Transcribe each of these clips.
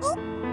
言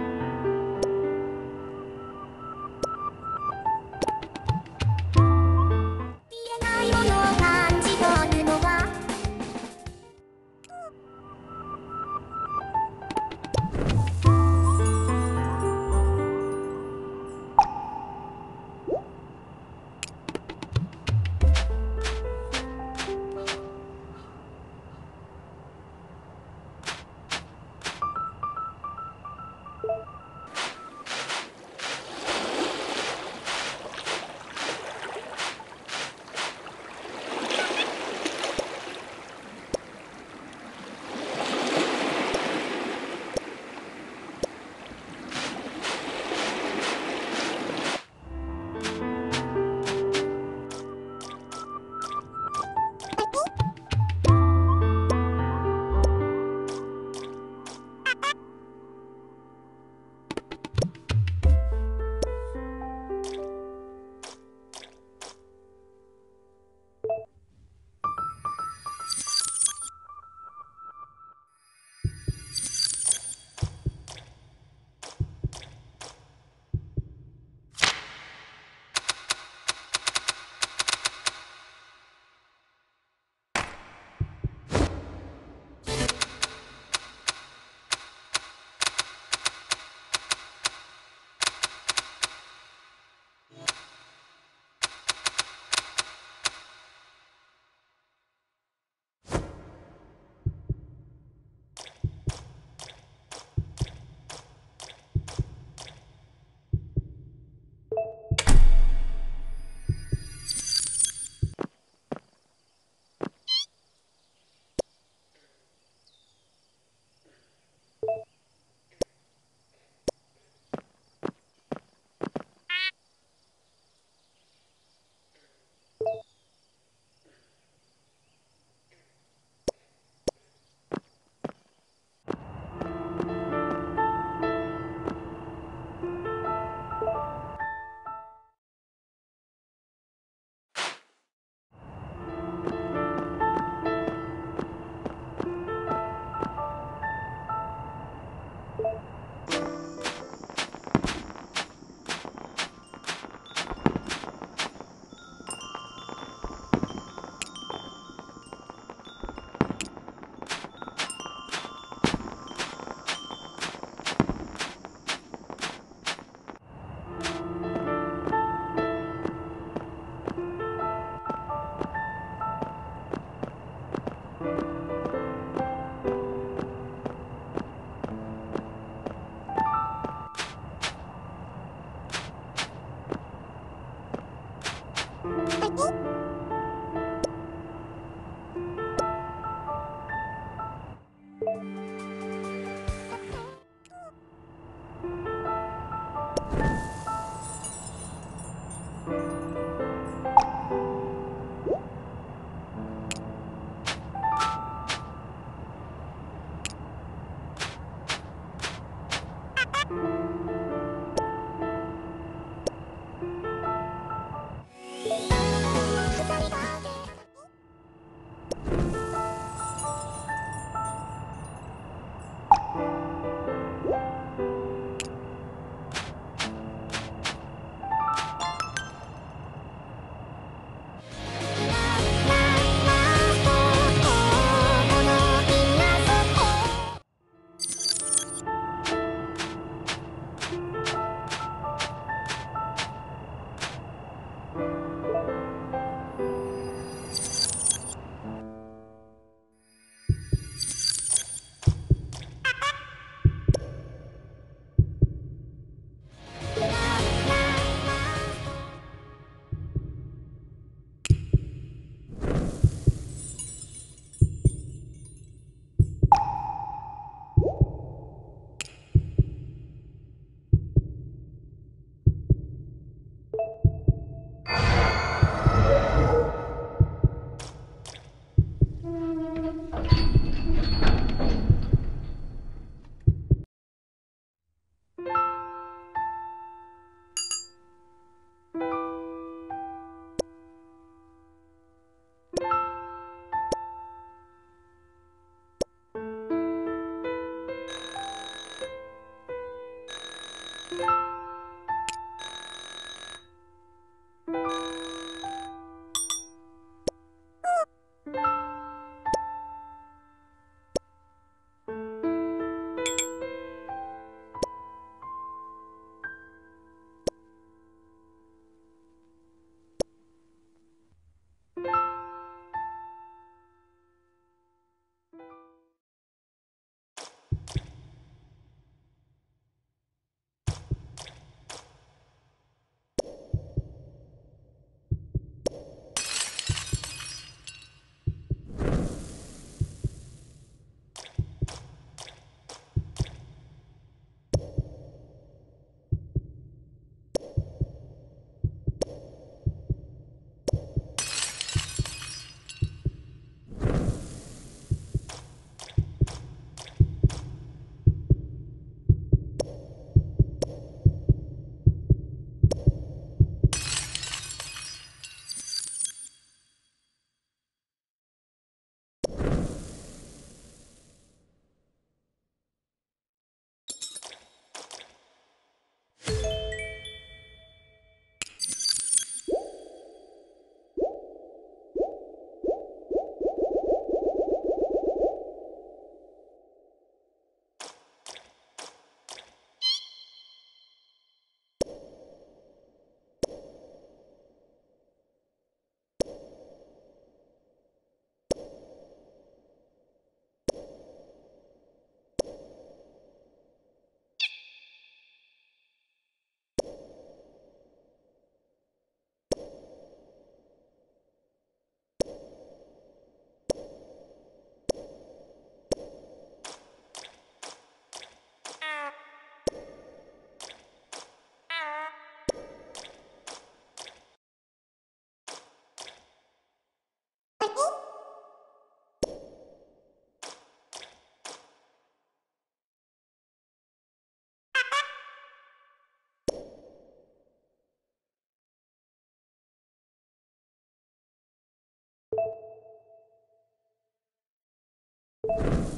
you